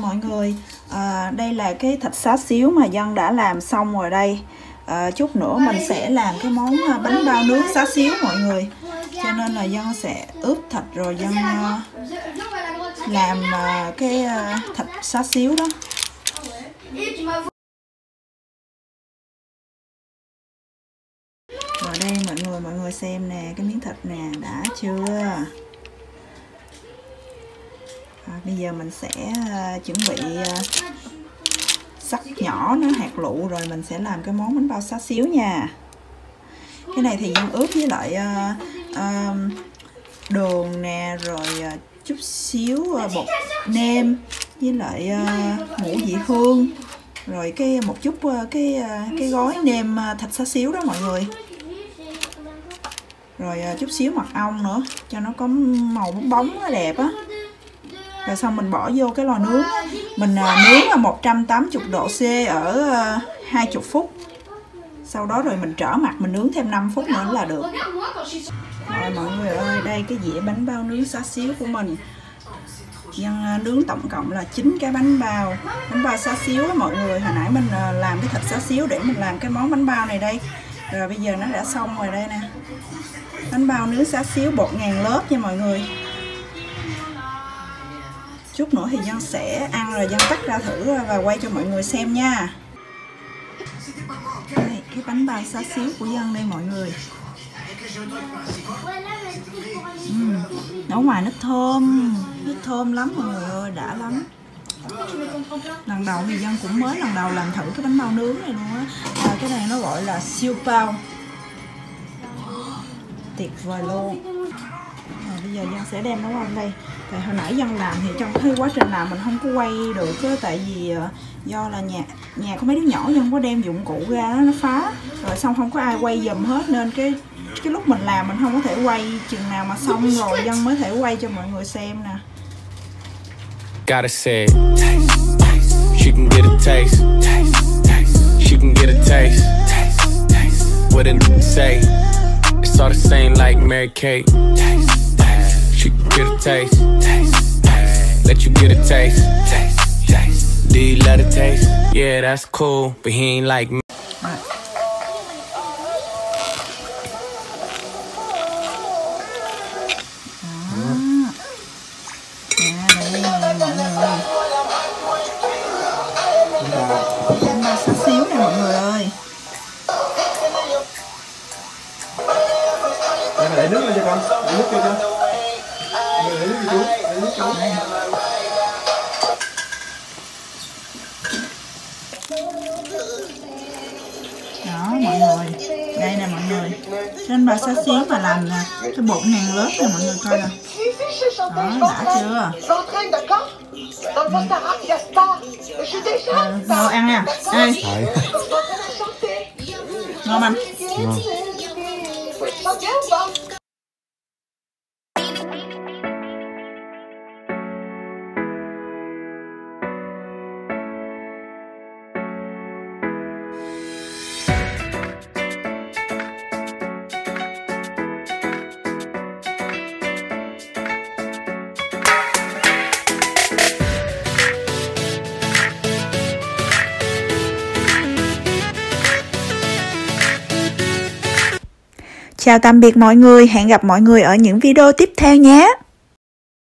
Mọi người. À, Đây là cái thịt xá xíu mà Dân đã làm xong rồi đây. À, Chút nữa mình sẽ làm cái món ờ, bánh bao nướng xá xíu mọi người. Cho nên là Dân sẽ ướp thịt rồi Dân uh, làm uh, cái uh, thịt xá xíu đó. Rồi đây mọi người, mọi người xem nè, cái miếng thịt nè, đã chưa? Bây giờ mình sẽ à, chuẩn bị sắt sắc nhỏ nó hạt lựu rồi mình sẽ làm cái món bánh bao xá xíu nha. Cái này thì dân ướp với lại uh, uh, đường nè rồi uh, chút xíu uh, bột nêm với lại uh, ngũ vị hương. Rồi cái một chút uh, cái uh, cái gói nêm uh, thịt xá xíu đó mọi người. Rồi uh, chút xíu mật ong nữa cho nó có màu bóng bóng nó đẹp á rồi xong mình bỏ vô cái lò nướng mình à, nướng là 180 độ C ở à, 20 phút. Sau đó rồi mình trở mặt mình nướng thêm 5 phút nữa là được. Rồi mọi người ơi đây cái dĩa bánh bao nướng xá xíu của mình. Nhân à, nướng tổng cộng là 9 cái bánh bao. Bánh bao xá xíu á mọi người Hồi nãy mình à, làm cái thịt xá xíu để mình làm cái món bánh bao này đây. Rồi bây giờ nó đã xong rồi đây nè. Bánh bao nướng xá xíu bột ngàn lớp nha mọi người chút nữa thì dân sẽ ăn rồi dân cắt ra thử và quay cho mọi người xem nha. Đây cái bánh bao xá xíu của dân đây mọi người. Uhm, nấu ngoài nó thơm nó thơm lắm mọi người ơi đã lắm. Lần đầu thì dân cũng mới lần đầu làm thử cái bánh bao nướng này luôn á. À, cái này nó gọi là siêu bao. Tuyệt vời luôn à, bây giờ dân sẽ đem nó qua đây tại hồi nãy dân làm thì trong cái quá trình làm mình không có quay được á tại vì ờ, do là nhà nhà có mấy đứa nhỏ dân có đem dụng cụ ra nó phá rồi xong không có ai quay dùm hết nên cái cái lúc mình làm mình không có thể quay chừng nào mà xong rồi dân mới thể quay cho mọi người xem nè Gotta say She can get a taste. She can get a taste. What did say? All the same like Mary Kate. Taste. taste. She get a taste, taste, taste. Let you get a taste, taste, taste. Do you love the taste? Yeah, that's cool, but he ain't like me. xíu nước lên cho con. Để nước cho. Con đó mọi người. Đây nè mọi người. Trên ba xá xíu mà làm nè. Cái bột ngàn lớp nè mọi người coi nè. Đó đã chưa? Ừ. ngon ăn nè đây ngon anh. Ngon Chào tạm biệt mọi người, hẹn gặp mọi người ở những video tiếp theo nhé.